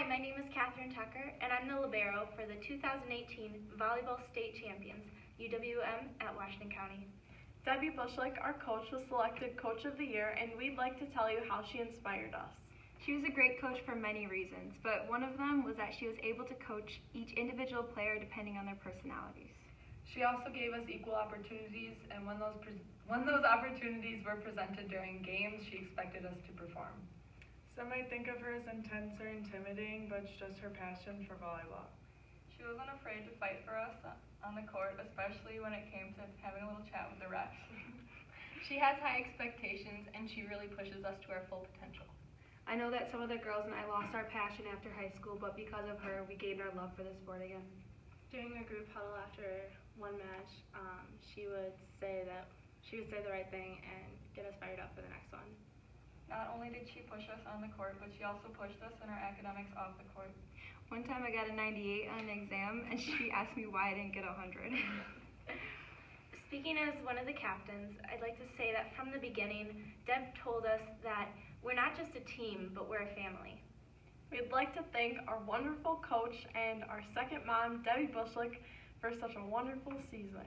Hi, my name is Katherine Tucker, and I'm the libero for the 2018 Volleyball State Champions, UWM at Washington County. Debbie Butschlick, our coach, was selected Coach of the Year, and we'd like to tell you how she inspired us. She was a great coach for many reasons, but one of them was that she was able to coach each individual player depending on their personalities. She also gave us equal opportunities, and when those when those opportunities were presented during games, she expected us to perform. Some might think of her as intense or intimidating, but it's just her passion for volleyball. She wasn't afraid to fight for us on the court, especially when it came to having a little chat with the refs. she has high expectations, and she really pushes us to our full potential. I know that some of the girls and I lost our passion after high school, but because of her, we gained our love for the sport again. During a group huddle after one match, um, she would say that she would say the right thing and get us fired up for the next one. Not only did she push us on the court, but she also pushed us in our academics off the court. One time I got a 98 on an exam, and she asked me why I didn't get a 100. Speaking as one of the captains, I'd like to say that from the beginning, Deb told us that we're not just a team, but we're a family. We'd like to thank our wonderful coach and our second mom, Debbie Butschlick, for such a wonderful season.